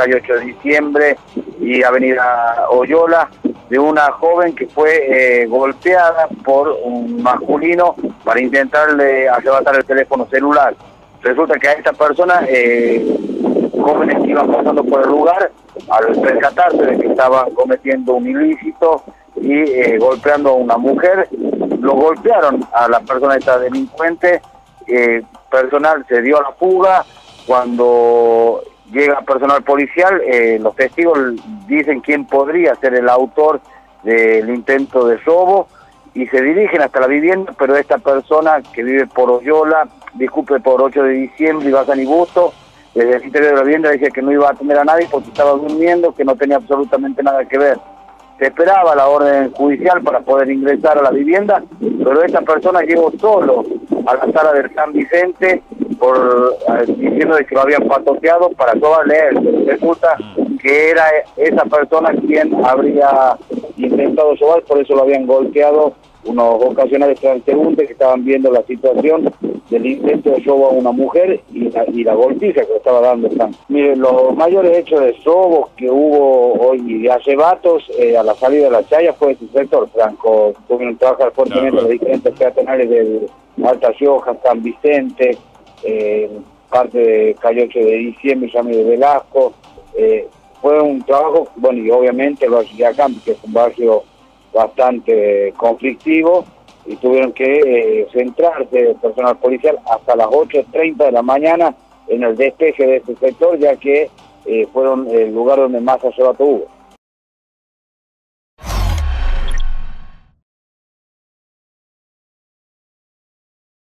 calle 8 de diciembre y avenida Oyola, de una joven que fue eh, golpeada por un masculino para intentarle arrebatar el teléfono celular. Resulta que a esta persona, eh, jóvenes que iban pasando por el lugar, al percatarse de que estaban cometiendo un ilícito y eh, golpeando a una mujer, lo golpearon a la persona esta delincuente, eh, personal se dio a la fuga, cuando llega personal policial, eh, los testigos dicen quién podría ser el autor del intento de robo y se dirigen hasta la vivienda, pero esta persona que vive por Oyola, disculpe, por 8 de diciembre, y va a San Ibusto, desde el interior de la vivienda dice que no iba a atender a nadie porque estaba durmiendo, que no tenía absolutamente nada que ver. Se esperaba la orden judicial para poder ingresar a la vivienda, pero esta persona llegó solo a la sala del San Vicente por eh, diciendo que lo habían patoteado para todas leer. Resulta que era esa persona quien habría intentado robar, por eso lo habían golpeado unos ocasionales transeúntes que estaban viendo la situación del intento de robo a una mujer y la, y la golpiza que le estaba dando Miren, Mire, los mayores hechos de robo que hubo hoy de arrebatos eh, a la salida de la chaya fue ese sector, Franco. Tuvieron que trabajar fuertemente los diferentes peatonales del Alta Rioja, San Vicente, parte de Calle 8 de diciembre, San de Velasco. Eh, fue un trabajo, bueno, y obviamente el barrio de Acampi, que es un barrio bastante conflictivo, y tuvieron que eh, centrarse el personal policial hasta las 8.30 de la mañana en el despeje de este sector, ya que eh, fueron el lugar donde más asesinato hubo.